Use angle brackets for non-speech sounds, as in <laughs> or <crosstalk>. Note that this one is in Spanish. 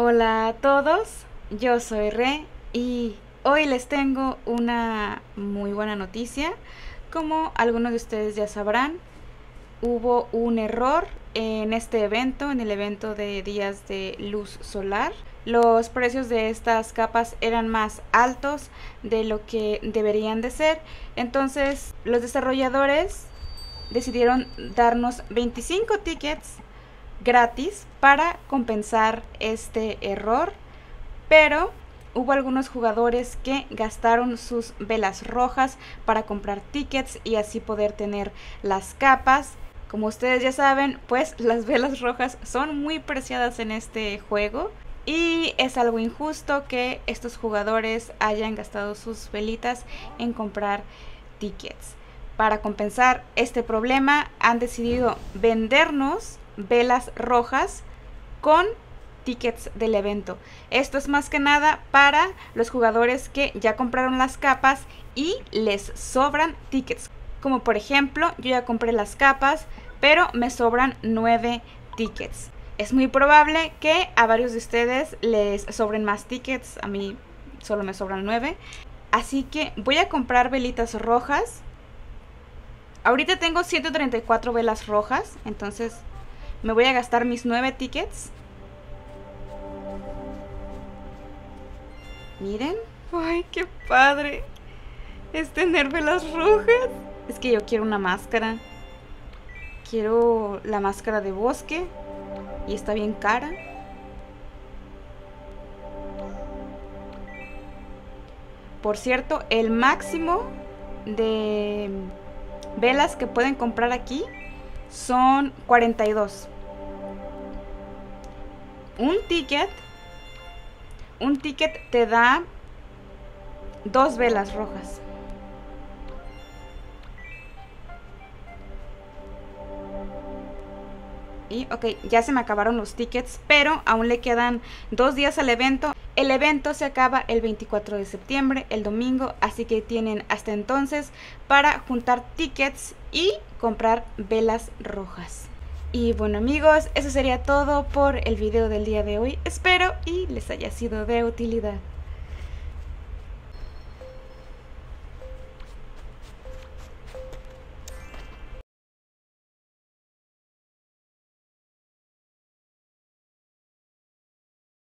Hola a todos, yo soy Re y hoy les tengo una muy buena noticia. Como algunos de ustedes ya sabrán, hubo un error en este evento, en el evento de días de luz solar. Los precios de estas capas eran más altos de lo que deberían de ser. Entonces los desarrolladores decidieron darnos 25 tickets gratis para compensar este error, pero hubo algunos jugadores que gastaron sus velas rojas para comprar tickets y así poder tener las capas. Como ustedes ya saben, pues <laughs> las velas rojas son muy preciadas en este juego y es algo injusto que estos jugadores hayan gastado sus velitas en comprar tickets. Para compensar este problema han decidido vendernos velas rojas con tickets del evento. Esto es más que nada para los jugadores que ya compraron las capas y les sobran tickets. Como por ejemplo, yo ya compré las capas, pero me sobran 9 tickets. Es muy probable que a varios de ustedes les sobren más tickets, a mí solo me sobran 9. Así que voy a comprar velitas rojas. Ahorita tengo 134 velas rojas, entonces me voy a gastar mis nueve tickets. Miren. Ay, qué padre. Es tener velas rojas. Es que yo quiero una máscara. Quiero la máscara de bosque. Y está bien cara. Por cierto, el máximo de velas que pueden comprar aquí son 42. Un ticket, un ticket te da dos velas rojas. Y ok, ya se me acabaron los tickets, pero aún le quedan dos días al evento. El evento se acaba el 24 de septiembre, el domingo, así que tienen hasta entonces para juntar tickets y comprar velas rojas. Y bueno amigos, eso sería todo por el video del día de hoy. Espero y les haya sido de utilidad.